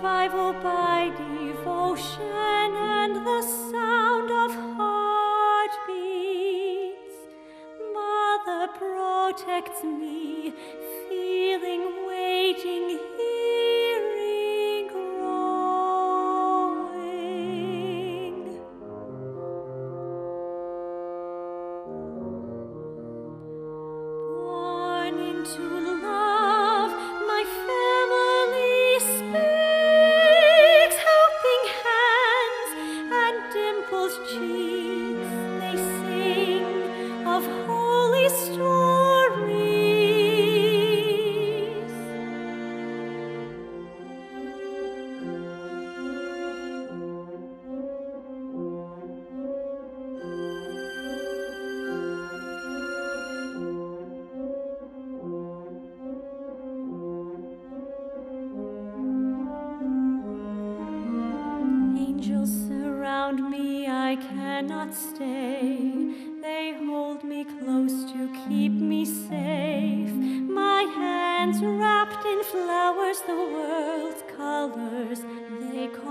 survival by devotion.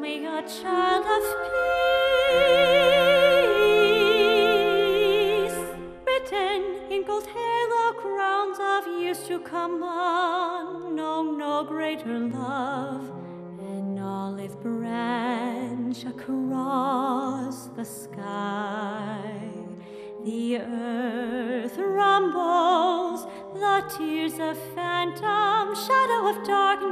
me a child of peace, written in gold halo crowns of years to come on, known no greater love, an olive branch across the sky. The earth rumbles, the tears of phantom, shadow of darkness.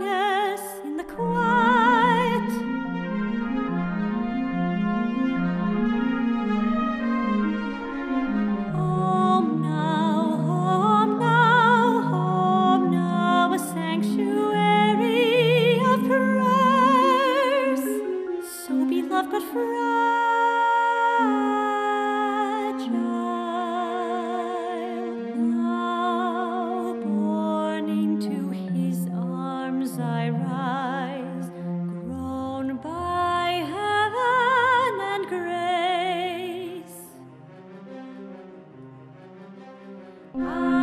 I